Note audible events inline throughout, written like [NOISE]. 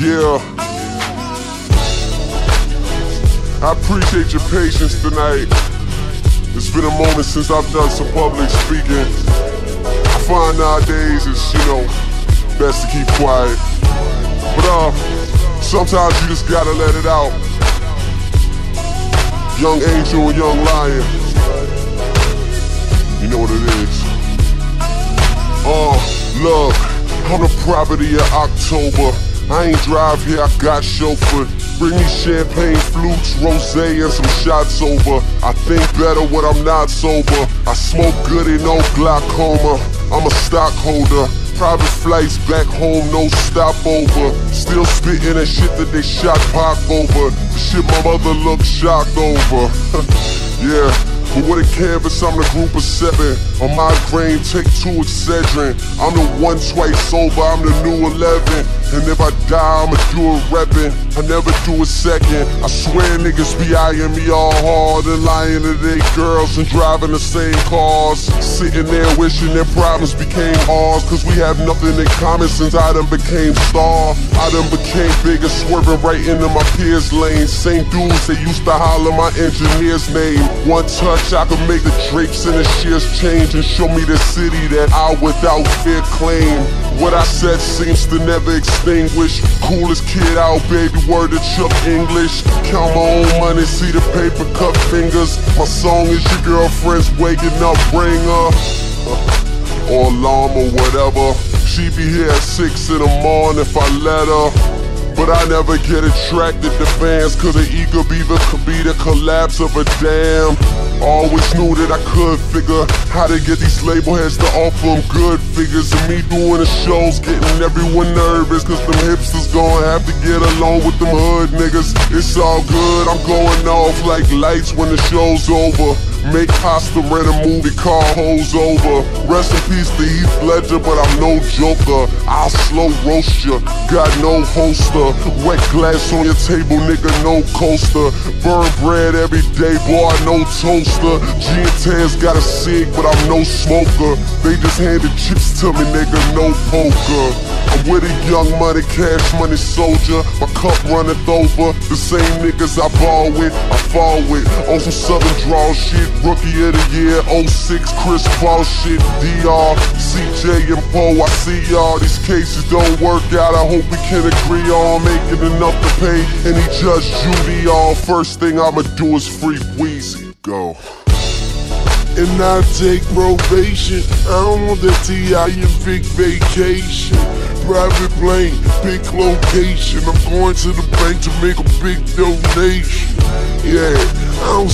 Yeah. I appreciate your patience tonight. It's been a moment since I've done some public speaking. I find nowadays it's, you know, best to keep quiet. But uh, sometimes you just gotta let it out. Young Angel and Young Lion. You know what it is. Uh, look, I'm the property of October. I ain't drive here, I got chauffeur. Bring me champagne flutes, rosé, and some shots over. I think better when I'm not sober. I smoke good and no glaucoma. I'm a stockholder. Private flights back home, no stopover. Still spitting that shit that they shot Pac over. The shit my mother looked shocked over. [LAUGHS] yeah. But with a canvas, I'm the group of seven. On my grain, take two Excedrin. I'm the one twice sober, I'm the new 11. And if I die, I'ma do it reppin'. I never do a second. I swear niggas be eyeing me all hard and lying to they girls and driving the same cars. Sitting there wishing their problems became ours. Cause we have nothing in common since I done became star. I done became bigger, swerving right into my peers' lane. Same dudes that used to holler my engineer's name. One touch I could make the drapes and the shears change and show me the city that I without fear claim. What I said seems to never extinguish. Coolest kid out, baby, word to Chuck English. Count my own money, see the paper cut fingers. My song is your girlfriend's waking up, ring her. Or alarm or whatever. She be here at 6 in the morning if I let her. But I never get attracted to fans. Cause the ego beaver could be the collapse of a dam. Always knew that I could figure How to get these label heads to offer them good figures. And me doing the shows getting everyone nervous Cause them hipsters gon' have to get along with them hood niggas. It's all good, I'm going off like lights when the show's over Make pasta, rent a movie, car hoes over. Rest in peace to Heath Ledger, but I'm no joker. I'll slow roast ya, got no holster. Wet glass on your table, nigga, no coaster. Burn bread every day, boy, no toaster. G and Tans got a cig, but I'm no smoker. They just handed chips to me, nigga, no poker. I'm with a young money, cash money soldier. My cup runneth over. The same niggas I ball with, I fall with. On some southern draw shit. Rookie of the year, 06, Chris Paul shit, DR, CJ and Poe. I see y'all, these cases don't work out. I hope we can agree on making enough to pay any judge Judy all. First thing I'ma do is free Weezy. Go. And I take probation. I don't want that T.I. and big vacation. Private plane, big location. I'm going to the bank to make a big donation. Yeah, I don't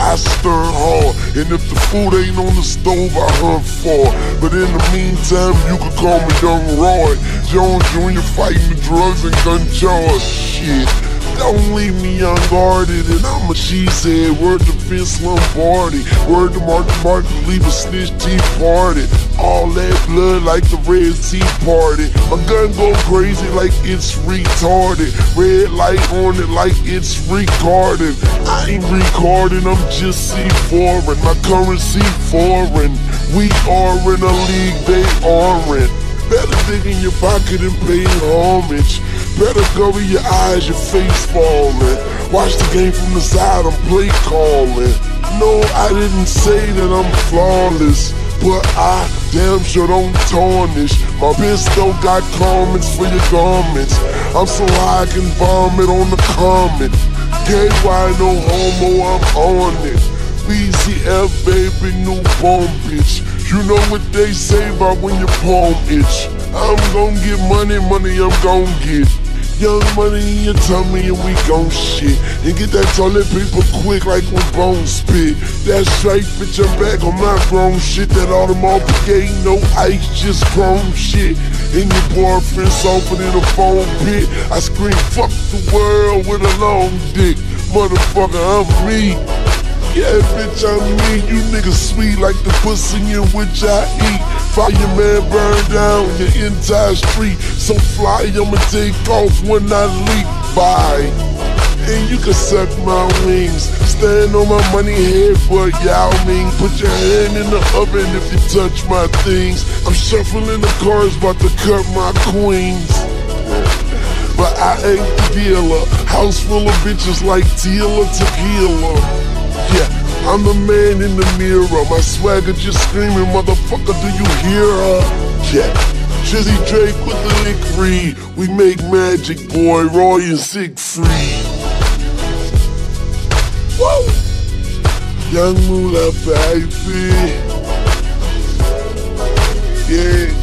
I stun hard. And if the food ain't on the stove, I hunt for. it. But in the meantime, you can call me Young Roy. Jones Jr. fighting the drugs and gun charge. Shit. Don't leave me unguarded, and I'm a cheesehead. Word to Vince Lombardi, word to Mark Martin, leave a snitch tea party. All that blood like the Red Tea Party. My gun go crazy like it's retarded. Red light on it like it's recorded. I ain't recording, I'm just C foreign. My currency foreign. We are in a league they aren't. Better dig in your pocket and pay homage. Better cover your eyes, your face falling. Watch the game from the side, I'm play calling. No, I didn't say that I'm flawless, but I damn sure don't tarnish. My pistol got comments for your garments. I'm so high I can vomit on the comment. KY no homo, I'm on it. BZF baby, newborn bitch. You know what they say about when your palm itch. I'm gon' get money, money I'm gon' get. Young money in your tummy and we gon' shit. And get that toilet paper quick like when bones spit. That's right, bitch, I'm back on my grown shit. That Audemars Piguet, no ice, just chrome shit. And your boyfriend open in a phone pit. I scream, fuck the world with a long dick. Motherfucker, I'm me. Yeah, bitch, I'm me. You niggas sweet like the pussy in which I eat. Fireman burn down your entire street. So fly, I'ma take off when I leap. Bye. And you can suck my wings. Stand on my money head for Yao Ming. Put your hand in the oven if you touch my things. I'm shuffling the cards, about to cut my queens. but I ain't the dealer. House full of bitches like Tila Tequila. I'm the man in the mirror. My swagger just screaming, motherfucker, do you hear her? Yeah. Jizzy Drake with the lick We make magic, boy, Roy and Siegfried. Whoa! Young Moolah, baby. Yeah.